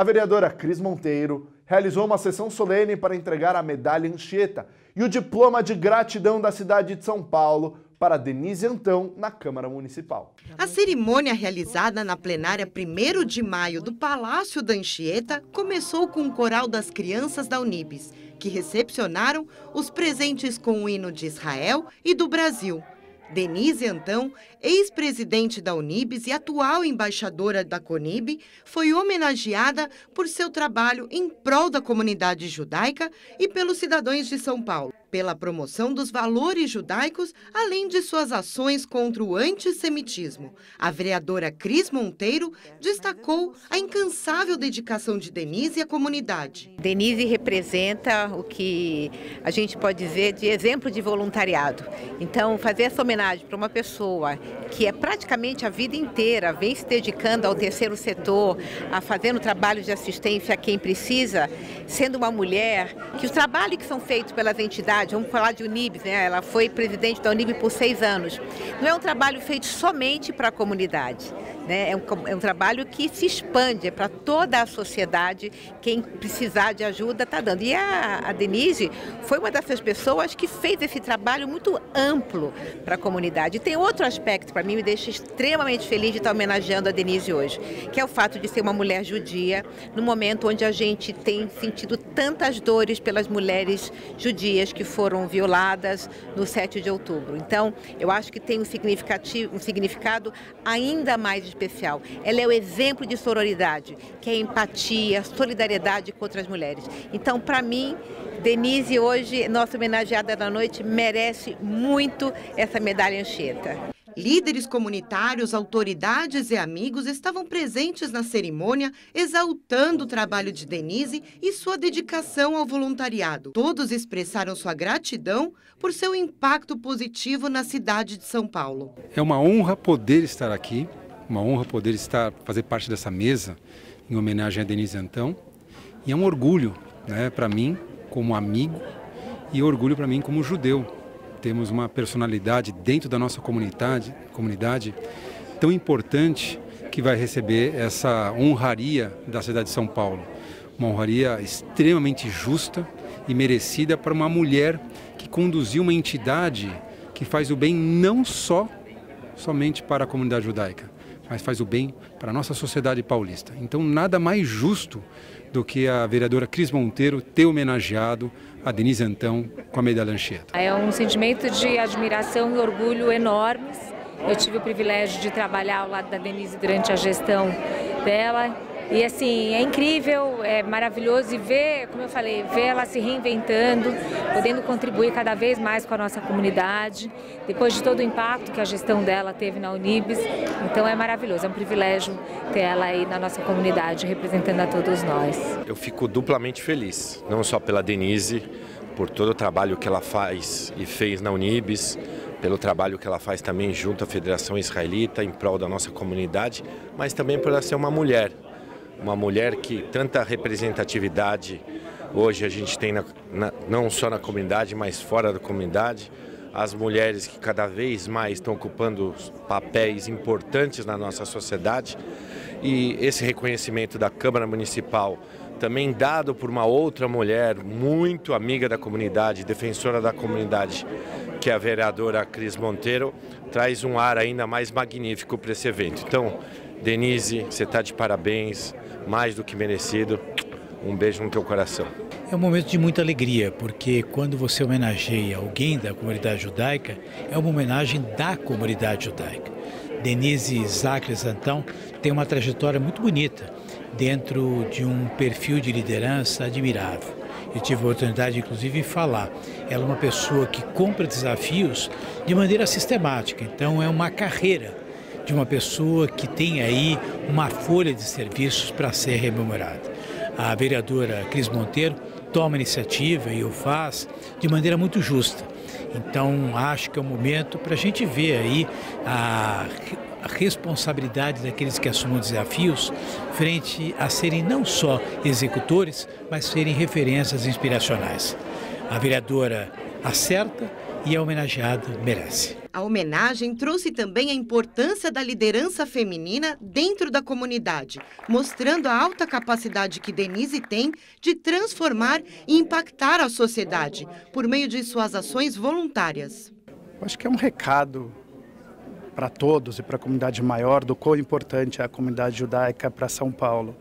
A vereadora Cris Monteiro realizou uma sessão solene para entregar a medalha Anchieta e o diploma de gratidão da cidade de São Paulo para Denise Antão na Câmara Municipal. A cerimônia realizada na plenária 1 de maio do Palácio da Anchieta começou com o coral das crianças da Unibis, que recepcionaram os presentes com o hino de Israel e do Brasil. Denise Antão, ex-presidente da Unibis e atual embaixadora da Conib, foi homenageada por seu trabalho em prol da comunidade judaica e pelos cidadãos de São Paulo pela promoção dos valores judaicos, além de suas ações contra o antissemitismo. A vereadora Cris Monteiro destacou a incansável dedicação de Denise à comunidade. Denise representa o que a gente pode dizer de exemplo de voluntariado. Então, fazer essa homenagem para uma pessoa que é praticamente a vida inteira vem se dedicando ao terceiro setor, a fazendo trabalho de assistência a quem precisa, sendo uma mulher, que os trabalhos que são feitos pelas entidades vamos falar de Unibs, né? ela foi presidente da Unib por seis anos. Não é um trabalho feito somente para a comunidade, né? é, um, é um trabalho que se expande é para toda a sociedade, quem precisar de ajuda está dando. E a, a Denise foi uma dessas pessoas que fez esse trabalho muito amplo para a comunidade. E tem outro aspecto para mim me deixa extremamente feliz de estar homenageando a Denise hoje, que é o fato de ser uma mulher judia, no momento onde a gente tem sentido tantas dores pelas mulheres judias que foram violadas no 7 de outubro. Então, eu acho que tem um, um significado ainda mais especial. Ela é o exemplo de sororidade, que é empatia, solidariedade contra as mulheres. Então, para mim, Denise, hoje, nossa homenageada da noite, merece muito essa medalha Anchieta. Líderes comunitários, autoridades e amigos estavam presentes na cerimônia, exaltando o trabalho de Denise e sua dedicação ao voluntariado. Todos expressaram sua gratidão por seu impacto positivo na cidade de São Paulo. É uma honra poder estar aqui, uma honra poder estar fazer parte dessa mesa em homenagem a Denise Antão. E é um orgulho, né, para mim como amigo e orgulho para mim como judeu temos uma personalidade dentro da nossa comunidade, comunidade tão importante que vai receber essa honraria da cidade de São Paulo. Uma honraria extremamente justa e merecida para uma mulher que conduziu uma entidade que faz o bem não só somente para a comunidade judaica, mas faz o bem para a nossa sociedade paulista. Então, nada mais justo do que a vereadora Cris Monteiro ter homenageado a Denise Antão com a medalha Anchieta. É um sentimento de admiração e orgulho enormes. Eu tive o privilégio de trabalhar ao lado da Denise durante a gestão dela e assim, é incrível, é maravilhoso e ver, como eu falei, ver ela se reinventando, podendo contribuir cada vez mais com a nossa comunidade, depois de todo o impacto que a gestão dela teve na Unibis. Então é maravilhoso, é um privilégio ter ela aí na nossa comunidade, representando a todos nós. Eu fico duplamente feliz, não só pela Denise, por todo o trabalho que ela faz e fez na Unibis, pelo trabalho que ela faz também junto à Federação Israelita em prol da nossa comunidade, mas também por ela ser uma mulher, uma mulher que tanta representatividade hoje a gente tem na, na, não só na comunidade, mas fora da comunidade. As mulheres que cada vez mais estão ocupando papéis importantes na nossa sociedade e esse reconhecimento da Câmara Municipal também dado por uma outra mulher muito amiga da comunidade, defensora da comunidade, que é a vereadora Cris Monteiro, traz um ar ainda mais magnífico para esse evento. Então, Denise, você está de parabéns, mais do que merecido. Um beijo no teu coração. É um momento de muita alegria, porque quando você homenageia alguém da comunidade judaica, é uma homenagem da comunidade judaica. Denise Zacles, então, tem uma trajetória muito bonita dentro de um perfil de liderança admirável. Eu tive a oportunidade, inclusive, de falar. Ela é uma pessoa que compra desafios de maneira sistemática, então é uma carreira de uma pessoa que tem aí uma folha de serviços para ser rememorada. A vereadora Cris Monteiro toma iniciativa e o faz de maneira muito justa. Então, acho que é o momento para a gente ver aí a, a, responsabilidade daqueles que assumem desafios frente a serem não só executores, mas serem referências inspiracionais. A vereadora acerta e a homenageada merece. A homenagem trouxe também a importância da liderança feminina dentro da comunidade, mostrando a alta capacidade que Denise tem de transformar e impactar a sociedade por meio de suas ações voluntárias. Acho que é um recado para todos e para a comunidade maior do quão importante é a comunidade judaica para São Paulo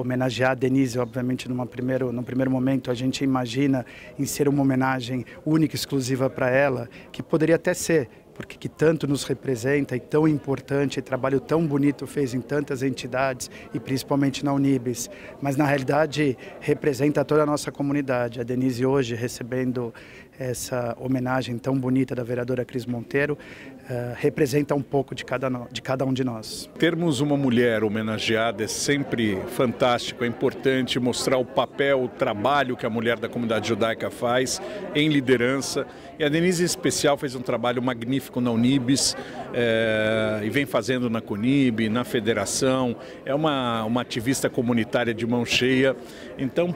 homenagear a Denise, obviamente, numa primeiro, num primeiro momento, a gente imagina em ser uma homenagem única, exclusiva para ela, que poderia até ser, porque que tanto nos representa e tão importante, e trabalho tão bonito fez em tantas entidades e principalmente na Unibis, mas na realidade representa toda a nossa comunidade. A Denise hoje recebendo essa homenagem tão bonita da vereadora Cris Monteiro, uh, representa um pouco de cada, de cada um de nós. Termos uma mulher homenageada é sempre fantástico, é importante mostrar o papel, o trabalho que a mulher da comunidade judaica faz em liderança. E a Denise, em especial, fez um trabalho magnífico na Unibis é, e vem fazendo na Conib, na federação. É uma, uma ativista comunitária de mão cheia. Então,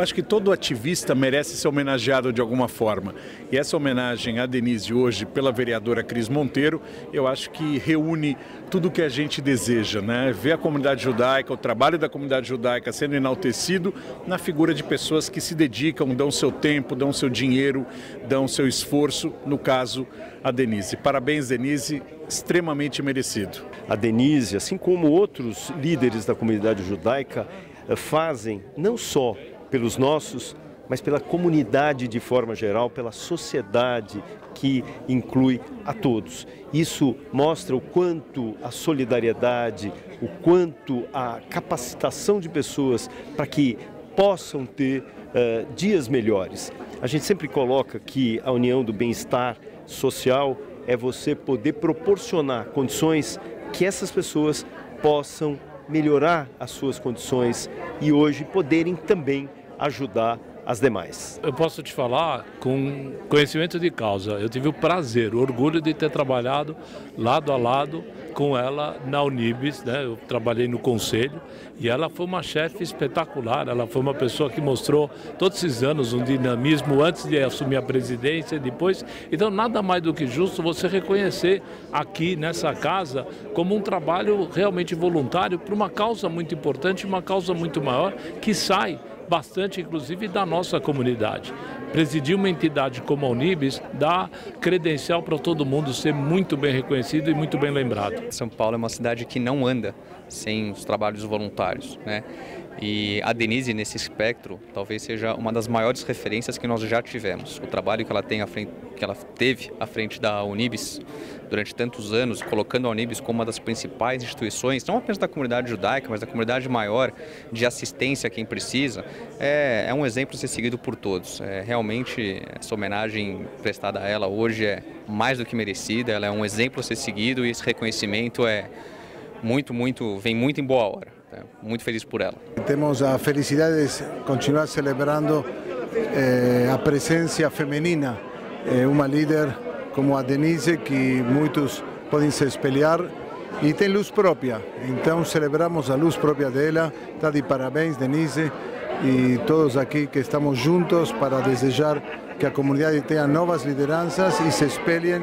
acho que todo ativista merece ser homenageado de alguma forma. E essa homenagem à Denise hoje, pela vereadora Cris Monteiro, eu acho que reúne tudo o que a gente deseja, né? Ver a comunidade judaica, o trabalho da comunidade judaica sendo enaltecido na figura de pessoas que se dedicam, dão seu tempo, dão seu dinheiro, dão seu esforço, no caso, a Denise. Parabéns, Denise, extremamente merecido. A Denise, assim como outros líderes da comunidade judaica, eh, fazem não só pelos nossos, mas pela comunidade de forma geral, pela sociedade que inclui a todos. Isso mostra o quanto a solidariedade, o quanto a capacitação de pessoas para que possam ter uh, dias melhores. A gente sempre coloca que a união do bem-estar social é você poder proporcionar condições que essas pessoas possam melhorar as suas condições e hoje poderem também ajudar as demais. Eu posso te falar com conhecimento de causa. Eu tive o prazer, o orgulho de ter trabalhado lado a lado com ela na Unibis, né? Eu trabalhei no conselho e ela foi uma chefe espetacular. Ela foi uma pessoa que mostrou todos esses anos um dinamismo antes de assumir a presidência, depois. Então nada mais do que justo você reconhecer aqui nessa casa como um trabalho realmente voluntário para uma causa muito importante, uma causa muito maior que sai bastante, inclusive, da nossa comunidade. Presidir uma entidade como a Unibis dá credencial para todo mundo ser muito bem reconhecido e muito bem lembrado. São Paulo é uma cidade que não anda sem os trabalhos voluntários, né? E a Denise, nesse espectro, talvez seja uma das maiores referências que nós já tivemos. O trabalho que ela, tem à frente, que ela teve à frente da Unibis durante tantos anos, colocando a Unibis como uma das principais instituições, não apenas da comunidade judaica, mas da comunidade maior de assistência a quem precisa, é, é um exemplo a ser seguido por todos. É, realmente, essa homenagem prestada a ela hoje é mais do que merecida, ela é um exemplo a ser seguido e esse reconhecimento é muito, muito, vem muito em boa hora. Muito feliz por ela. Temos a felicidade de continuar celebrando eh, a presença feminina, eh, uma líder como a Denise, que muitos podem se espelhar e tem luz própria. Então celebramos a luz própria dela. Está de parabéns, Denise, e todos aqui que estamos juntos para desejar que a comunidade tenha novas lideranças e se espelhem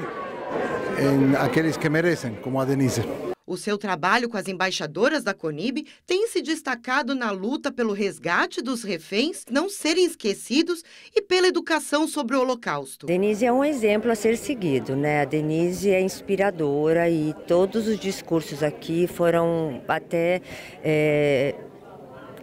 em aqueles que merecem, como a Denise. O seu trabalho com as embaixadoras da CONIB tem se destacado na luta pelo resgate dos reféns não serem esquecidos e pela educação sobre o Holocausto. Denise é um exemplo a ser seguido, né? A Denise é inspiradora e todos os discursos aqui foram até é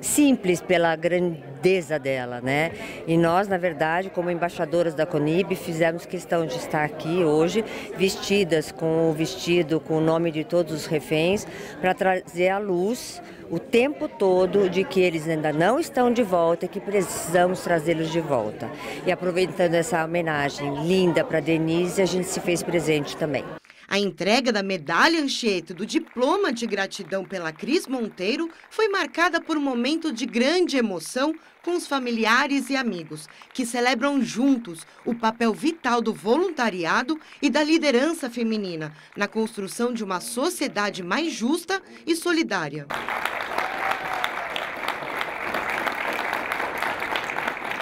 simples pela grandeza dela, né? E nós, na verdade, como embaixadoras da Conib, fizemos questão de estar aqui hoje, vestidas com o vestido com o nome de todos os reféns, para trazer à luz o tempo todo de que eles ainda não estão de volta e que precisamos trazê-los de volta. E aproveitando essa homenagem linda para Denise, a gente se fez presente também. A entrega da medalha Anchieta do diploma de gratidão pela Cris Monteiro foi marcada por um momento de grande emoção com os familiares e amigos, que celebram juntos o papel vital do voluntariado e da liderança feminina na construção de uma sociedade mais justa e solidária.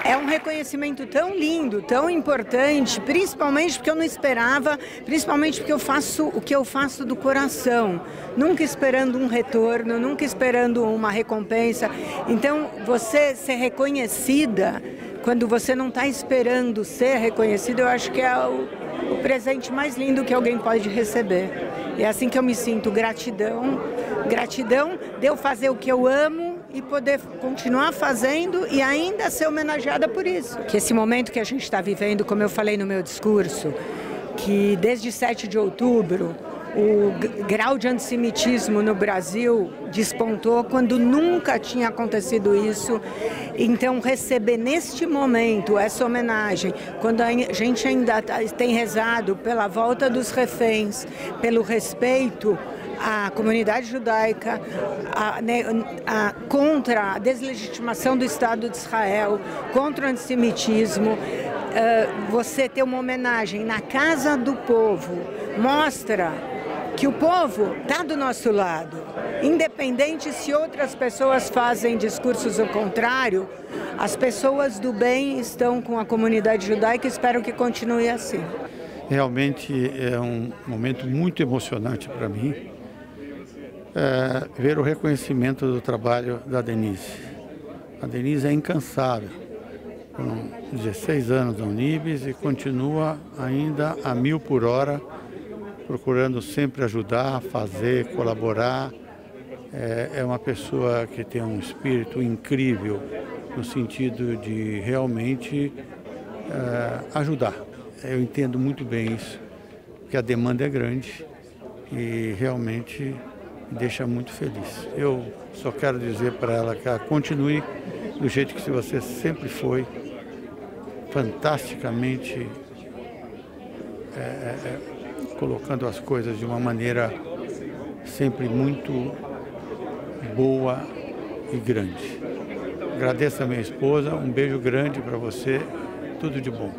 É um reconhecimento tão lindo, tão importante, principalmente porque eu não esperava, principalmente porque eu faço o que eu faço do coração, nunca esperando um retorno, nunca esperando uma recompensa. Então, você ser reconhecida quando você não está esperando ser reconhecido, eu acho que é o, o presente mais lindo que alguém pode receber. É assim que eu me sinto, gratidão, gratidão de eu fazer o que eu amo e poder continuar fazendo e ainda ser homenageada por isso. Que esse momento que a gente está vivendo, como eu falei no meu discurso, que desde 7 de outubro o grau de antissemitismo no Brasil despontou quando nunca tinha acontecido isso. Então, receber neste momento essa homenagem, quando a gente ainda tá, tem rezado pela volta dos reféns, pelo respeito à comunidade judaica, a, né, a, contra a deslegitimação do Estado de Israel, contra o antissemitismo, uh, você ter uma homenagem na casa do povo mostra que o povo está do nosso lado. Independente se outras pessoas fazem discursos ao contrário, as pessoas do bem estão com a comunidade judaica e espero que continue assim. Realmente é um momento muito emocionante para mim é, ver o reconhecimento do trabalho da Denise. A Denise é incansável, com 16 anos da Unibis e continua ainda a mil por hora procurando sempre ajudar, fazer, colaborar. É, é uma pessoa que tem um espírito incrível no sentido de realmente é, ajudar. Eu entendo muito bem isso, que a demanda é grande e realmente deixa muito feliz. Eu só quero dizer para ela que ela continue do jeito que você sempre foi, fantasticamente é, é, é colocando as coisas de uma maneira sempre muito boa e grande. Agradeço a minha esposa, um beijo grande para você, tudo de bom.